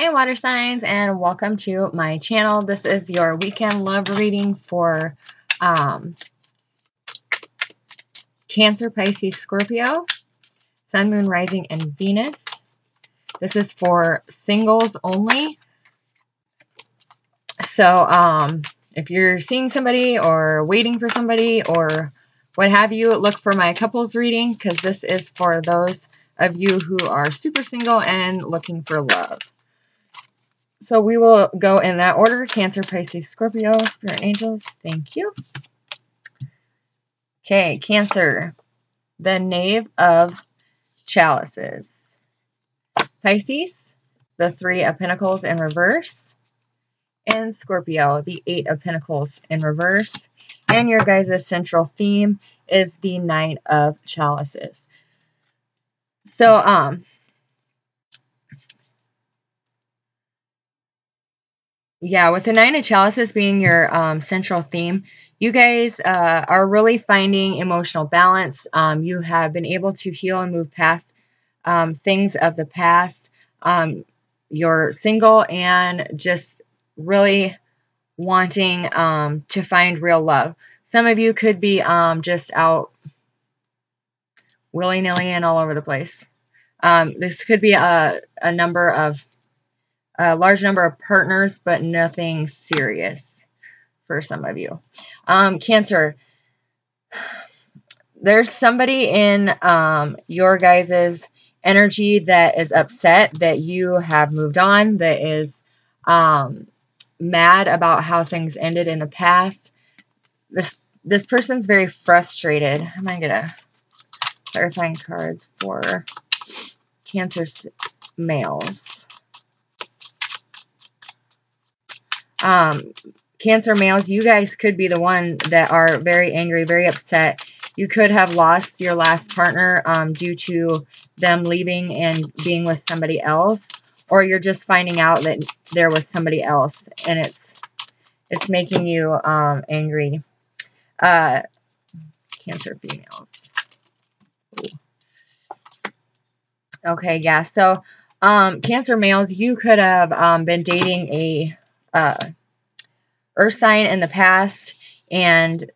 Hey water signs and welcome to my channel. This is your weekend love reading for um, Cancer, Pisces, Scorpio, Sun, Moon, Rising, and Venus. This is for singles only. So um, if you're seeing somebody or waiting for somebody or what have you, look for my couples reading because this is for those of you who are super single and looking for love. So we will go in that order. Cancer, Pisces, Scorpio, Spirit Angels. Thank you. Okay, Cancer. The Knave of Chalices. Pisces. The Three of Pentacles in reverse. And Scorpio. The Eight of Pentacles in reverse. And your guys' central theme is the Nine of Chalices. So, um, Yeah, with the Nine of Chalices being your um, central theme, you guys uh, are really finding emotional balance. Um, you have been able to heal and move past um, things of the past. Um, you're single and just really wanting um, to find real love. Some of you could be um, just out willy nilly and all over the place. this could be a, a number of a large number of partners, but nothing serious for some of you. Um, cancer, there's somebody in um, your guys's energy that is upset that you have moved on, that is um, mad about how things ended in the past. This this person's very frustrated. I'm gonna get a clarifying cards for Cancer males. Um, Cancer males, you guys could be the one that are very angry, very upset. You could have lost your last partner um, due to them leaving and being with somebody else. Or you're just finding out that there was somebody else and it's it's making you um, angry. Uh, cancer females. Okay, yeah. So, um, Cancer males, you could have um, been dating a uh, earth sign in the past and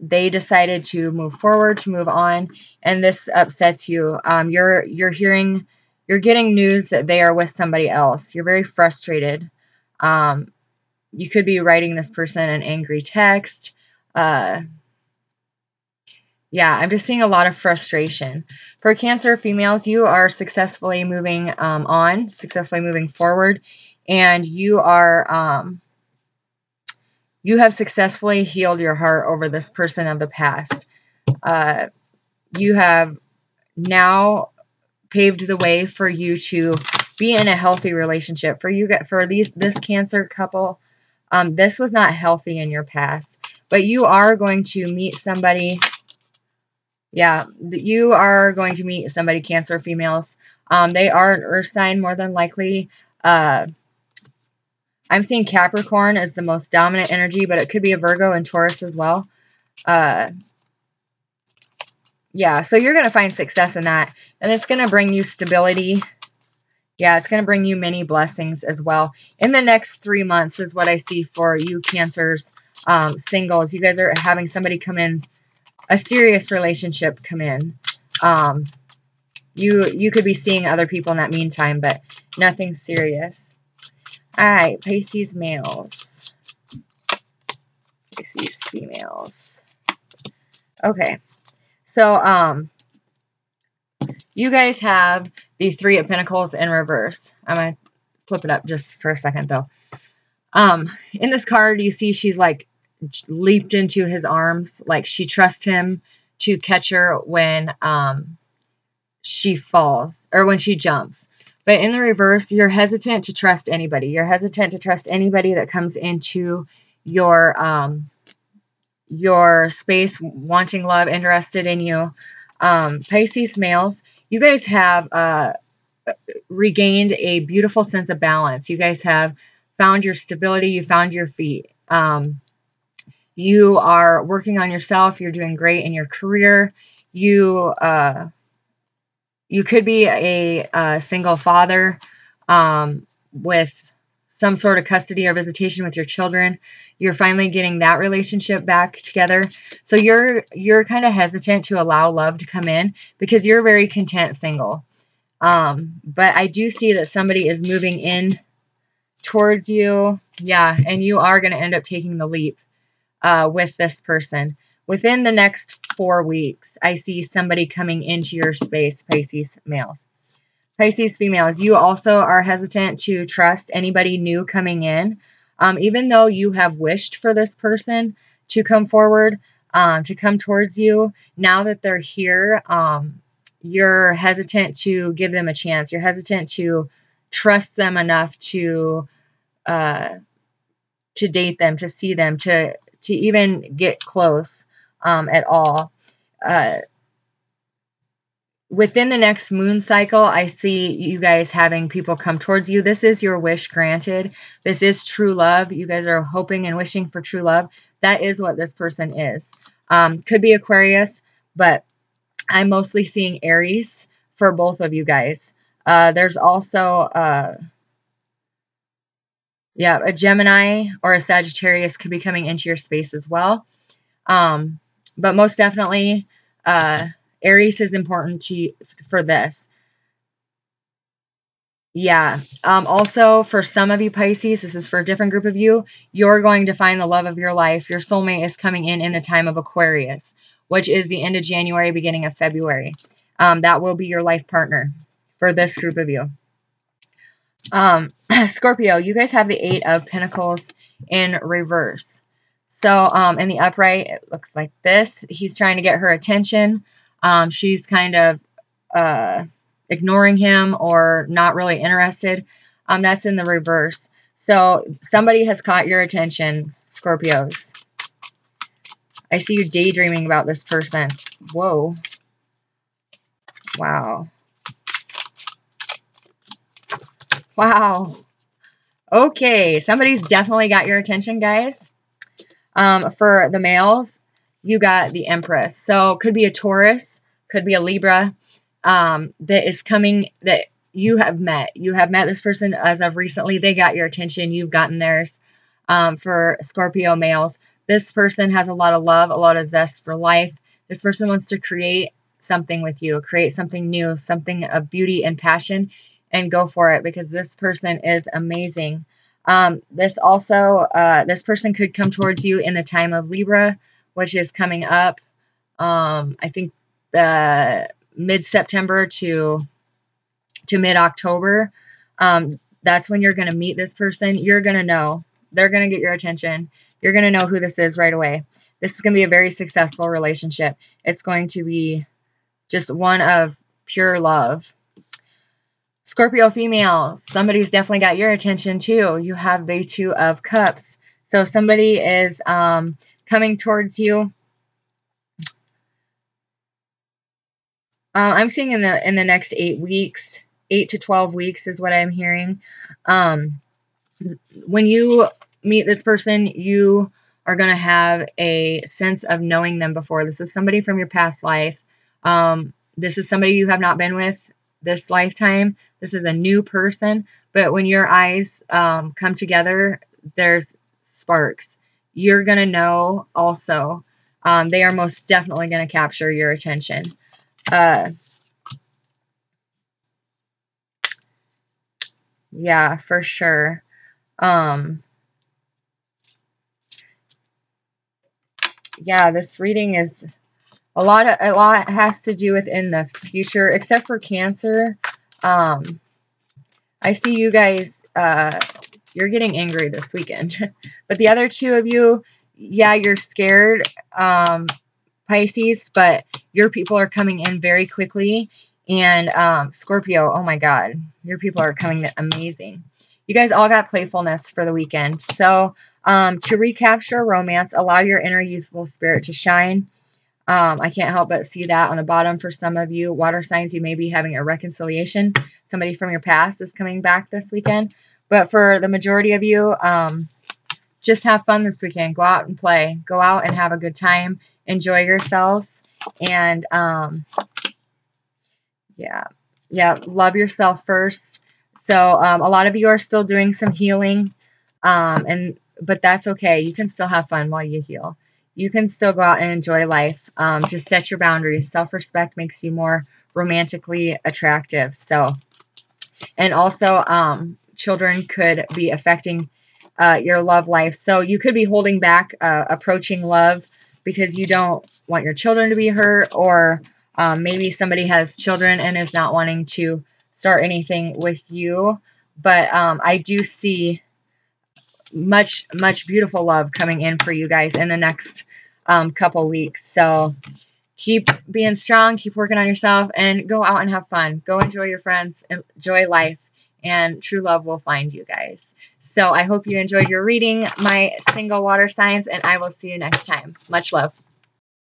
they decided to move forward, to move on, and this upsets you. Um, you're you're hearing, you're getting news that they are with somebody else. You're very frustrated. Um, you could be writing this person an angry text. Uh, yeah, I'm just seeing a lot of frustration. For Cancer females, you are successfully moving um, on, successfully moving forward, and you are um, you have successfully healed your heart over this person of the past. Uh, you have now paved the way for you to be in a healthy relationship. For you, get for these this Cancer couple, um, this was not healthy in your past, but you are going to meet somebody. Yeah, you are going to meet somebody, Cancer females. Um, they are an Earth sign more than likely. Uh, I'm seeing Capricorn as the most dominant energy, but it could be a Virgo and Taurus as well. Uh, yeah, so you're going to find success in that. And it's going to bring you stability. Yeah, it's going to bring you many blessings as well. In the next three months is what I see for you Cancers, um, singles. You guys are having somebody come in, a serious relationship come in. Um, you, you could be seeing other people in that meantime, but nothing serious. All right, Pisces males. Pisces females. Okay. So, um, you guys have the Three of Pentacles in reverse. I'm going to flip it up just for a second, though. Um, in this card, you see she's, like, leaped into his arms. Like, she trusts him to catch her when, um, she falls, or when she jumps. But in the reverse, you're hesitant to trust anybody. You're hesitant to trust anybody that comes into your um, your space, wanting love, interested in you. Um, Pisces males, you guys have uh, regained a beautiful sense of balance. You guys have found your stability. You found your feet. Um, you are working on yourself. You're doing great in your career. You uh, you could be a, a single father. Um, with some sort of custody or visitation with your children. You're finally getting that relationship back together. So you're you're kind of hesitant to allow love to come in because you're very content single. Um, but I do see that somebody is moving in towards you. Yeah, and you are going to end up taking the leap uh, with this person. Within the next four weeks, I see somebody coming into your space, Pisces males. Pisces females, you also are hesitant to trust anybody new coming in. Um, even though you have wished for this person to come forward, um, to come towards you, now that they're here, um, you're hesitant to give them a chance. You're hesitant to trust them enough to uh, to date them, to see them, to to even get close um, at all. Uh, within the next moon cycle, I see you guys having people come towards you. This is your wish granted. This is true love. You guys are hoping and wishing for true love. That is what this person is. Um, could be Aquarius, but I'm mostly seeing Aries for both of you guys. Uh, there's also, uh, yeah, a Gemini or a Sagittarius could be coming into your space as well. Um, but most definitely, uh, Aries is important to you for this. Yeah. Um, also, for some of you Pisces, this is for a different group of you, you're going to find the love of your life. Your soulmate is coming in in the time of Aquarius, which is the end of January, beginning of February. Um, that will be your life partner for this group of you. Um, Scorpio, you guys have the Eight of Pentacles in reverse. So um, in the upright, it looks like this. He's trying to get her attention. Um, she's kind of uh, ignoring him or not really interested. Um, that's in the reverse. So somebody has caught your attention, Scorpios. I see you daydreaming about this person. Whoa. Wow. Wow. Okay, somebody's definitely got your attention, guys. Um, for the males, you got the Empress. So could be a Taurus, could be a Libra um, that is coming that you have met. You have met this person as of recently. They got your attention. You've gotten theirs. Um, for Scorpio males, this person has a lot of love, a lot of zest for life. This person wants to create something with you, create something new, something of beauty and passion, and go for it because this person is amazing. Um, this also, uh, this person could come towards you in the time of Libra which is coming up. Um, I think the mid September to to mid October. Um, that's when you're going to meet this person. You're going to know. They're going to get your attention. You're going to know who this is right away. This is going to be a very successful relationship. It's going to be just one of pure love. Scorpio female, somebody's definitely got your attention too. You have the Two of Cups. So somebody is um, coming towards you. Uh, I'm seeing in the in the next eight weeks, eight to twelve weeks is what I'm hearing. Um, when you meet this person, you are going to have a sense of knowing them before. This is somebody from your past life. Um, this is somebody you have not been with this lifetime. This is a new person. But when your eyes um, come together, there's sparks you're going to know also. Um, they are most definitely going to capture your attention. Uh, yeah, for sure. Um, yeah, this reading is a lot of a lot has to do with in the future, except for Cancer. Um, I see you guys uh, you're getting angry this weekend. but the other two of you, yeah, you're scared, um, Pisces, but your people are coming in very quickly. And um, Scorpio, oh my God, your people are coming amazing. You guys all got playfulness for the weekend. So um, to recapture romance, allow your inner youthful spirit to shine. Um, I can't help but see that on the bottom for some of you. Water signs, you may be having a reconciliation. Somebody from your past is coming back this weekend. But for the majority of you, um, just have fun this weekend. Go out and play. Go out and have a good time. Enjoy yourselves. And um, yeah, yeah, love yourself first. So um, a lot of you are still doing some healing, um, and but that's okay. You can still have fun while you heal. You can still go out and enjoy life. Um, just set your boundaries. Self-respect makes you more romantically attractive. So, and also, um, children could be affecting uh, your love life. So you could be holding back uh, approaching love because you don't want your children to be hurt, or um, maybe somebody has children and is not wanting to start anything with you. But um, I do see much, much beautiful love coming in for you guys in the next um, couple weeks. So keep being strong, keep working on yourself, and go out and have fun. Go enjoy your friends, enjoy life, and true love will find you guys. So I hope you enjoyed your reading, my single water signs, and I will see you next time. Much love.